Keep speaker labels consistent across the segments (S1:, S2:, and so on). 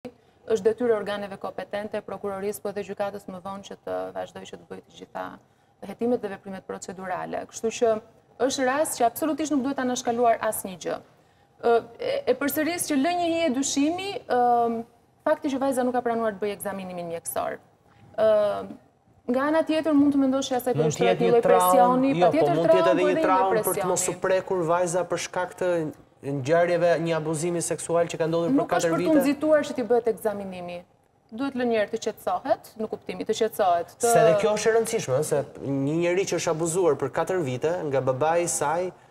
S1: Kosovë, është detyrë e organeve kompetente, prokurorisë, po dhe gjykatës më vonë që të vazhdojë që të bëjë të gjitha hetimet dhe veprimet procedurale. Kështu që është rast që absolutisht nuk duhet të anashkaluar asnjë gjë. E përsëris që lë një hije dyshimi, fakti që vajza nuk ka pranuar të bëjë ekzaminimin mjekësor. Nga ana tjetër mund të mendosh që asaj t'i ushtrohet një
S2: lloj presioni, jo, po mund të jetë edhe një traumë për të mos u prekur vajza për shkak të ngjarjeve një abuzimi seksual që ka ndodhur për 4 vite.
S1: Nuk është për të nxituar që t'i bëhet ekzaminimi. Duhet lënë njëherë të qetësohet, në kuptimin, të qetësohet.
S2: Se dhe kjo është e rëndësishme, se një njeri që është abuzuar për 4 vite nga babai i saj,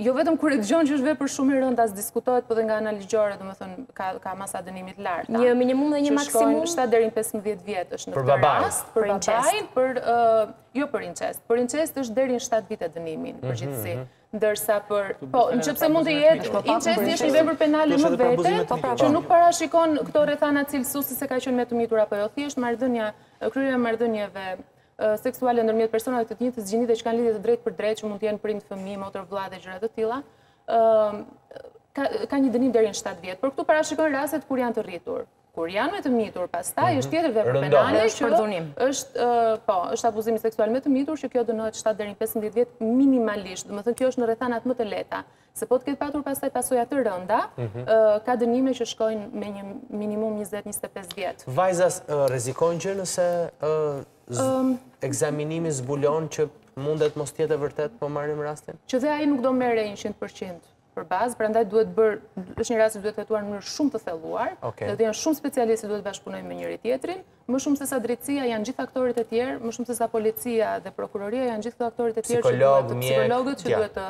S2: Jo
S1: vetëm kur e dëgjon që është vepër shumë e rëndë, as diskutohet, po dhe nga ana ligjore, domethënë ka ka masa dënimi të larta.
S3: Një minimum dhe një maksimum
S1: 7 deri në 15 vjet është në këtë rast për incest. Për jo për incest. Për incest është deri në 7 vite dënimi në përgjithësi. Mhm, mhm. Ndërsa për po, nëse mund të jetë incesti është një vepër penale më vete, po, pra, që nuk parashikon këto rrethana cilësuese se ka qenë me të mitur apo jo, thjesht marrëdhënia, kryerja e marrëdhënieve seksuale ndërmjet personave të të njëjtës gjinie dhe që kanë lidhje të drejtpërdrejtë që mund të jenë prind fëmijë, motër, vëlla dhe gjëra të tilla, ka një dënim deri në 7 vjet. Por këtu parashikon rastet kur janë të rritur. Kur janë me të mitur, pastaj mhm. është tjetër vepër penale që është po, është abuzimi seksual me të mitur që kjo dënohet 7 deri në 15 vjet minimalisht. Domethënë kjo është në rrethanat më të lehta. se po të ketë patur pastaj pasoja të rënda, ka dënime që shkojnë me një minimum 20-25 vjet.
S2: Vajza s'rrezikon gjë nëse ekzaminimi zbulon që mund të mos jetë e vërtetë, po marrim rastin?
S1: Që dhe ai nuk do merret 100% për bazë, prandaj duhet bërë, është një rast që duhet trajtuar në mënyrë shumë të thelluar, dhe dhe janë shumë specialistë që duhet të bashkëpunojnë me njëri-tjetrin, më shumë sesa drejtësia janë gjithë aktorët e tjerë, më shumë sesa policia dhe prokuroria janë gjithë aktorët e tjerë që duhet të
S2: psikologët që
S1: duhet të